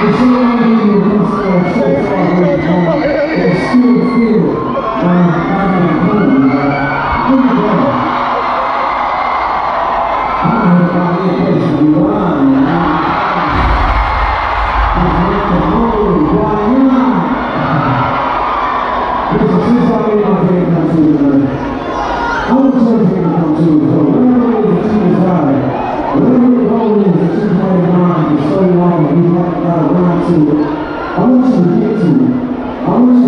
The same still feel, i want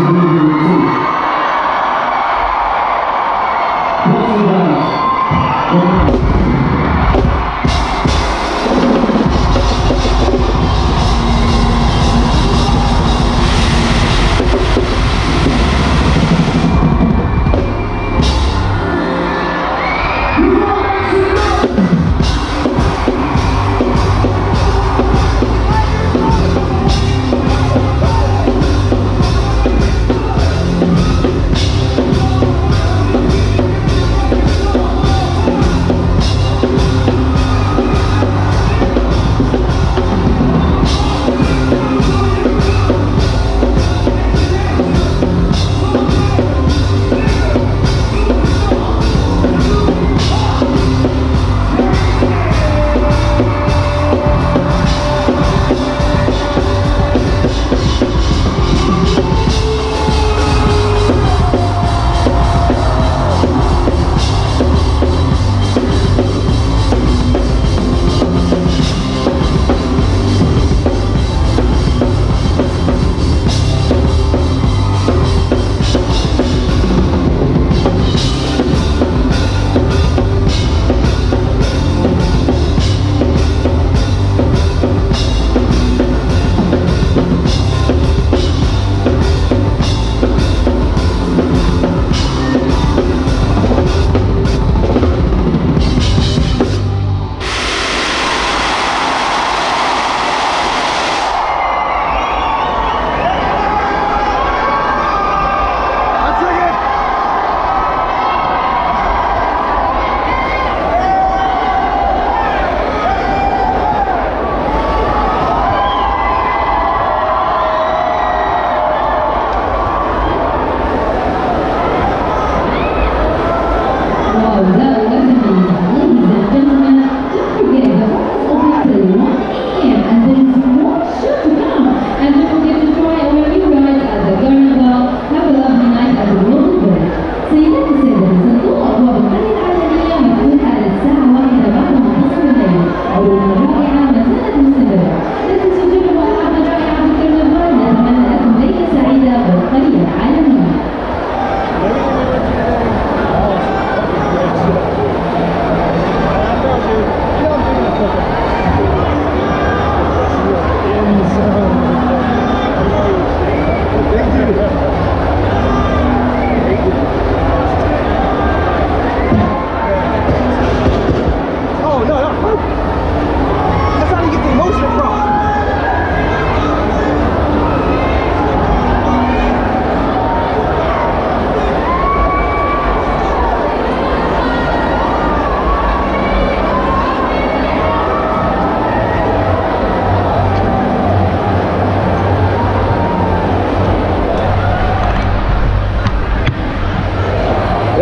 you. Oh, no, no.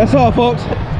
That's all, folks.